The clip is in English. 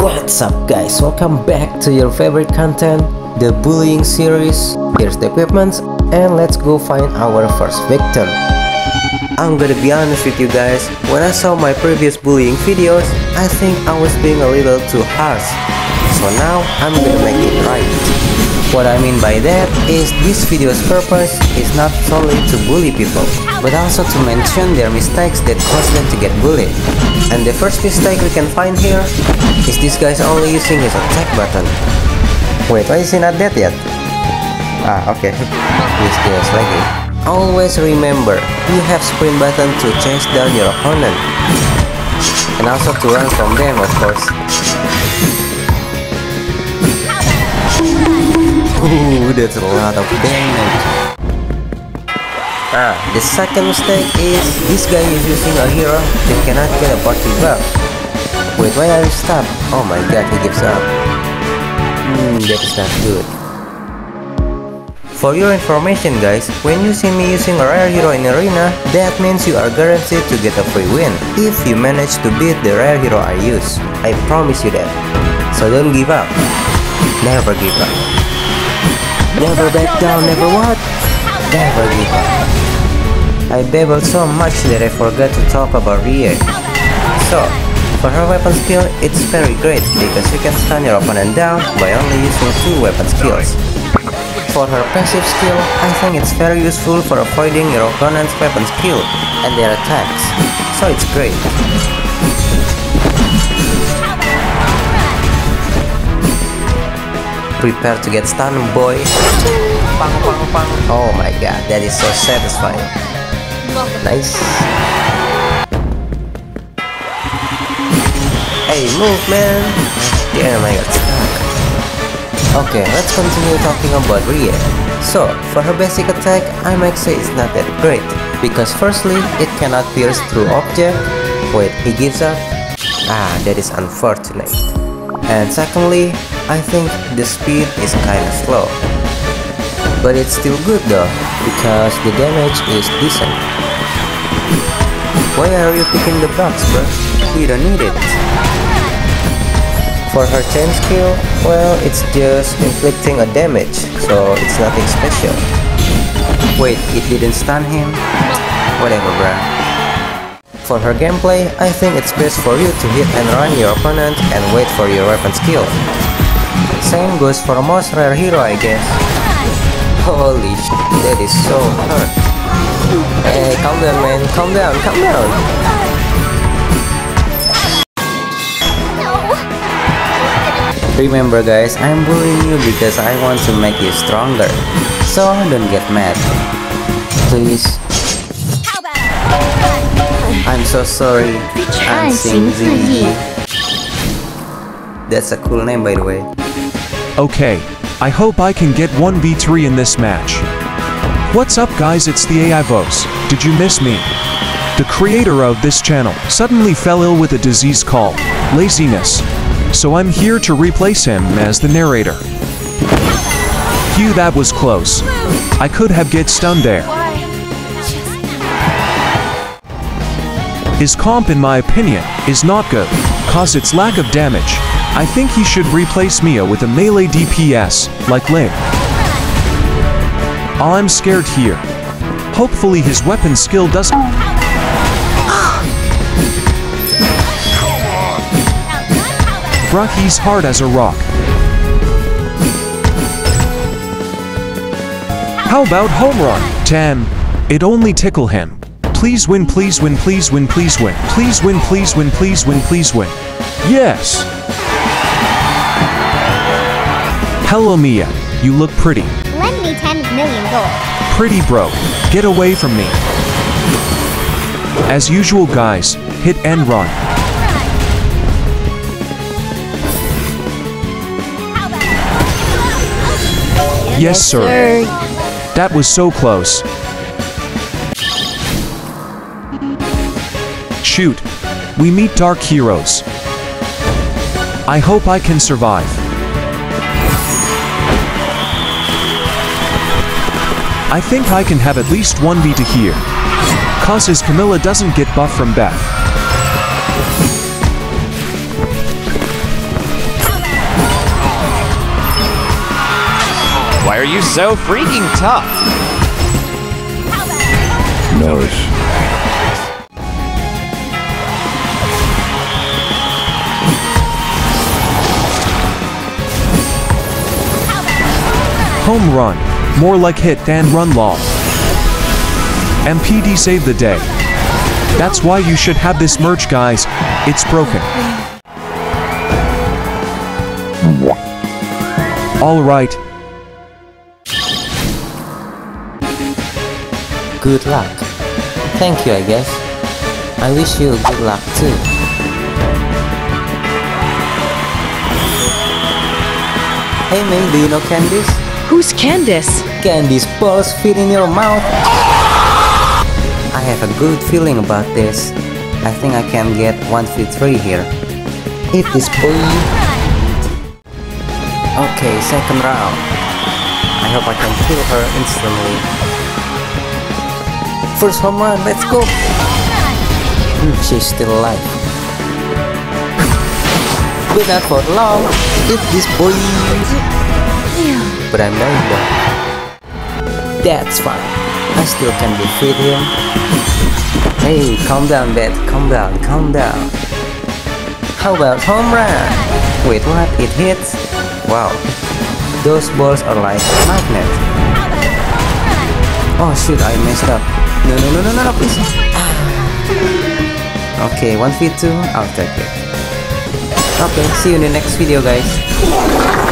What's up guys, welcome back to your favorite content, the bullying series. Here's the equipment and let's go find our first victim. I'm gonna be honest with you guys, when I saw my previous bullying videos, I think I was being a little too harsh. So now I'm gonna make it right. What I mean by that is this video's purpose is not solely to bully people, but also to mention their mistakes that cause them to get bullied. And the first mistake we can find here is this guy's only using his attack button. Wait, why is he not dead yet? Ah, okay. He's just lagging. Always remember, you have sprint button to chase down your opponent. And also to run from them, of course. Ooh, that's a lot of damage. Ah, the second mistake is this guy is using a hero that cannot get a party buff. Wait, why are you stopped? Oh my god, he gives up. Hmm, that is not good. For your information guys, when you see me using a rare hero in arena, that means you are guaranteed to get a free win if you manage to beat the rare hero I use. I promise you that. So don't give up. Never give up. Never back down, never what? Never give up. I babbled so much that I forgot to talk about Rie. So, for her weapon skill, it's very great because you can stun your opponent down by only using two weapon skills. For her passive skill, I think it's very useful for avoiding your opponent's weapon skill and their attacks, so it's great. Prepare to get stunned, boy. Oh my god, that is so satisfying. Nice. Hey, move, man. Damn, I got stuck. Okay, let's continue talking about Rie. So, for her basic attack, I might say it's not that great. Because firstly, it cannot pierce through object. Wait, he gives up? Ah, that is unfortunate. And secondly, I think the speed is kinda slow. But it's still good though, because the damage is decent. Why are you picking the box, bro? You don't need it. For her chain skill, well, it's just inflicting a damage, so it's nothing special. Wait, it didn't stun him? Whatever, bruh. For her gameplay, I think it's best for you to hit and run your opponent and wait for your weapon skill. Same goes for most rare hero I guess. Holy sh that is so hurt. Hey, eh, calm down man, calm down, calm down. Remember guys, I'm bullying you because I want to make you stronger. So don't get mad. Please. I'm so sorry. I'm Sing That's a cool name by the way. Okay, I hope I can get 1v3 in this match. What's up guys it's the AI Vos, did you miss me? The creator of this channel suddenly fell ill with a disease called laziness, so I'm here to replace him as the narrator. Phew that was close. I could have get stunned there. His comp in my opinion is not good, cause its lack of damage I think he should replace Mia with a melee DPS, like Lynn. I'm scared here. Hopefully his weapon skill doesn't... He's hard as a rock. How about home run? 10. It only tickle him. Please win, please win, please win, please win. Please win, please win, please win, please win. Yes! Hello Mia, you look pretty. Lend me 10 million gold. Pretty bro, get away from me. As usual guys, hit and run. Yes, sir. That was so close. Shoot. We meet dark heroes. I hope I can survive. I think I can have at least one V to here. Causes Camilla doesn't get buff from Beth. Why are you so freaking tough? Nice. Home run. More like hit than run long. MPD saved the day. That's why you should have this merch guys. It's broken. Alright, Good luck. Thank you, I guess. I wish you good luck too. Hey Mei, do you know Candice? Who's Candice? Candice balls fit in your mouth. I have a good feeling about this. I think I can get 1v3 here. Eat this boy. Okay, second round. I hope I can kill her instantly. First home run, let's go! Hmm, she's still alive. But not for long. Eat this boy. But I'm dying though. That's fine. I still can defeat him. Hey, calm down, Beth. Calm down, calm down. How about home run? Wait, what? It hits? Wow. Those balls are like magnets. Oh shoot, I messed up. No, no, no, no, no, no, please. Okay, 1v2, I'll take it. Okay, see you in the next video, guys.